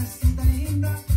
minha cinta linda.